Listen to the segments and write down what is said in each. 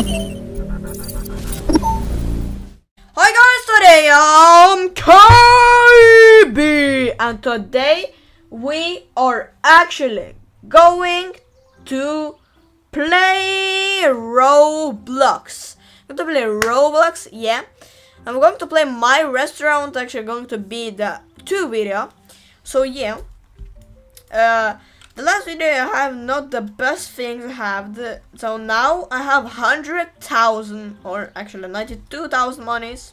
Hi guys, today I'm KB and today we are actually going to play Roblox. I'm going to play Roblox, yeah. I'm going to play my restaurant, actually going to be the two video. So yeah. Uh the last video I have not the best things I have. The, so now I have 100,000 or actually 92,000 monies.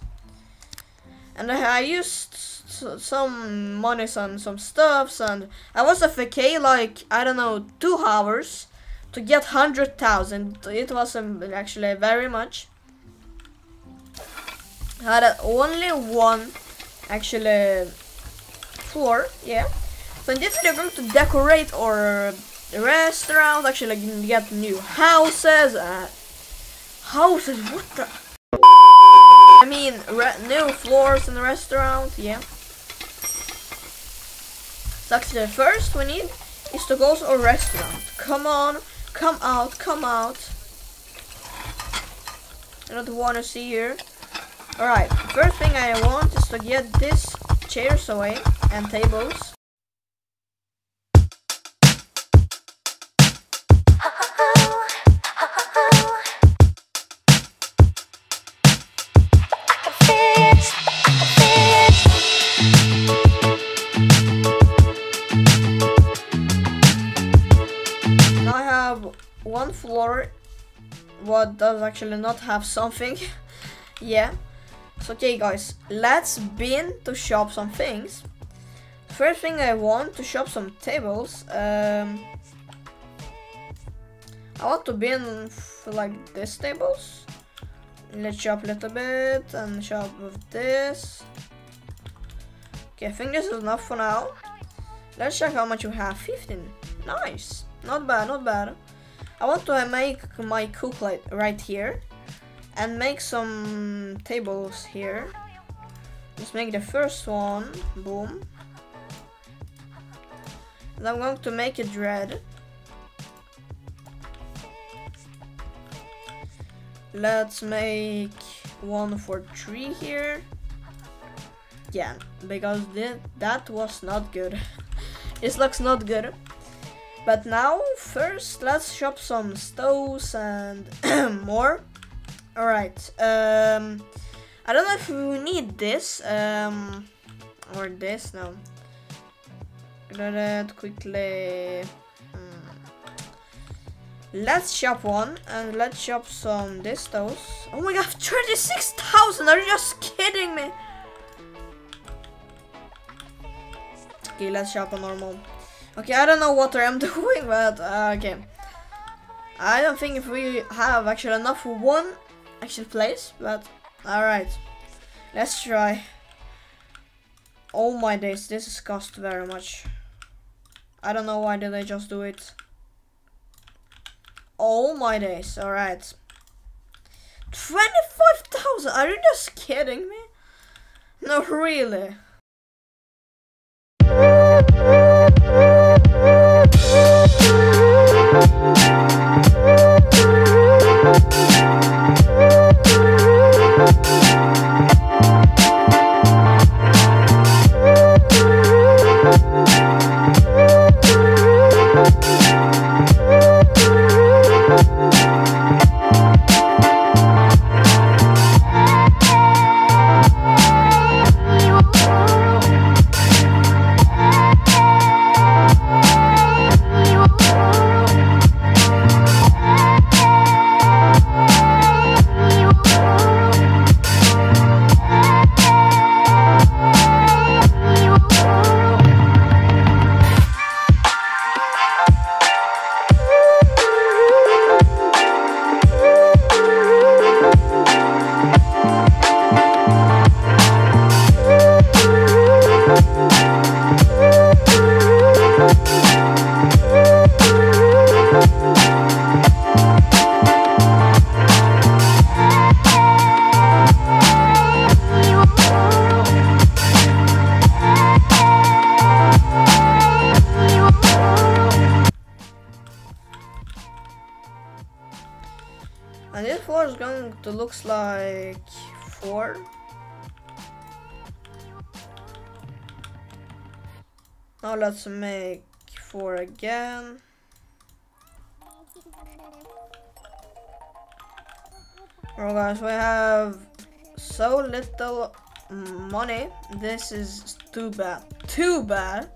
And I, I used some monies on some stuffs and I was AFK like, I don't know, two hours to get 100,000. It wasn't um, actually very much. I had only one actually four, yeah. So in this video, we're going to decorate our restaurant. Actually, like, get new houses. Uh, houses? What the? I mean, new floors in the restaurant. Yeah. So actually, the first we need is to go to a restaurant. Come on, come out, come out. I don't want to see here. Alright, first thing I want is to get these chairs away and tables. One floor what does actually not have something. yeah. So okay guys, let's bin to shop some things. First thing I want to shop some tables. Um I want to bin like these tables. Let's shop a little bit and shop with this. Okay, I think this is enough for now. Let's check how much we have. 15. Nice. Not bad, not bad. I want to make my cook light right here. And make some tables here. Let's make the first one. Boom. And I'm going to make it red. Let's make one for three here. Yeah, because th that was not good. this looks not good. But now, first, let's shop some stoves and more. Alright, um, I don't know if we need this, um, or this, no. It quickly. Hmm. Let's shop one, and let's shop some this stoves. Oh my god, 36,000! Are you just kidding me? Okay, let's shop a normal. Okay, I don't know what I'm doing, but uh, okay. I don't think if we have actually enough for one actual place, but alright. Let's try. Oh my days, this is cost very much. I don't know why did I just do it. Oh my days, alright. 25,000, are you just kidding me? No, really. Going looks like four. Now let's make four again. Oh guys, we have so little money. This is too bad. Too bad.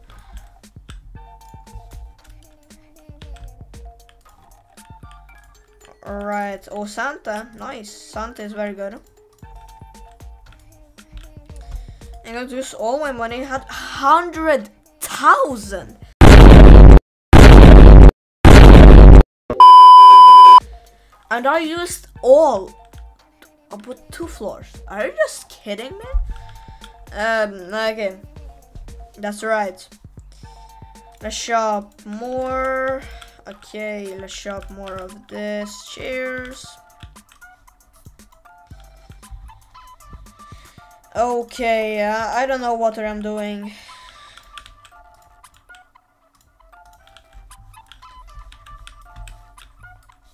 Alright. Oh, Santa. Nice. Santa is very good. I'm to use all my money. Had 100,000. And I used all about two floors. Are you just kidding me? Um, okay. That's right. Let's shop more. Okay, let's shop more of this. Cheers. Okay, uh, I don't know what I'm doing.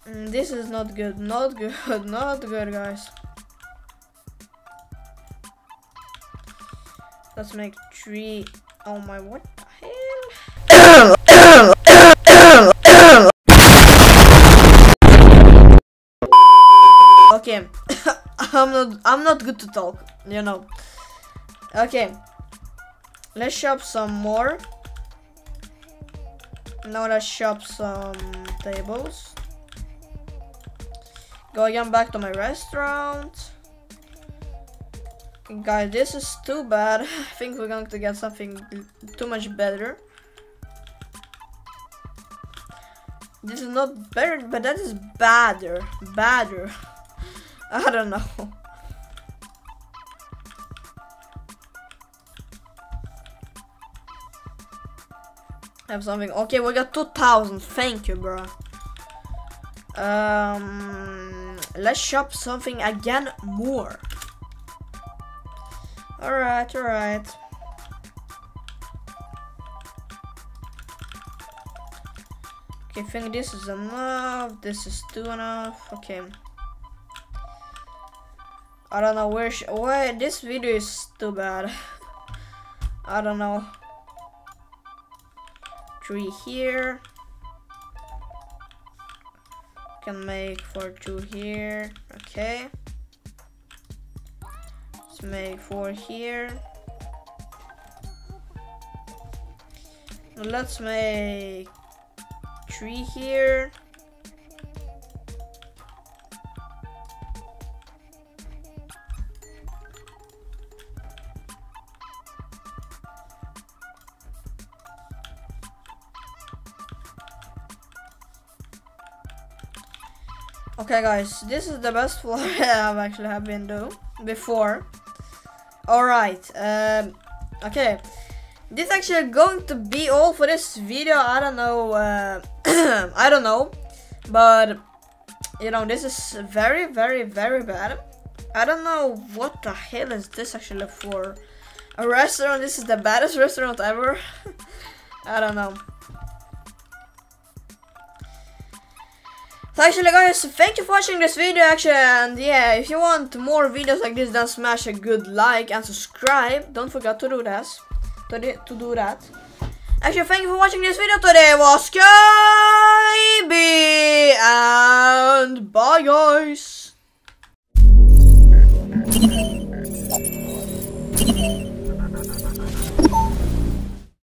Mm, this is not good, not good, not good, guys. Let's make three. Oh my, what the hell? Okay, I'm not. I'm not good to talk. You know. Okay. Let's shop some more. Now let's shop some tables. Go again back to my restaurant. Guys, this is too bad. I think we're going to get something too much better. This is not better, but that is badder. Badder. I don't know. I have something. Okay, we got 2000. Thank you, bro. Um, let's shop something again more. Alright, alright. Okay, I think this is enough. This is too enough. Okay. I don't know where. Why this video is too bad. I don't know. Three here. Can make for two here. Okay. Let's make four here. Let's make three here. Okay guys, this is the best floor I've actually have been doing before. Alright, um, okay. This actually going to be all for this video. I don't know, uh, I don't know. But, you know, this is very, very, very bad. I don't know what the hell is this actually for. A restaurant, this is the baddest restaurant ever. I don't know. Actually guys, thank you for watching this video actually and yeah, if you want more videos like this then smash a good like and subscribe. Don't forget to do that. To, to do that. Actually, thank you for watching this video today was Skyby and bye guys.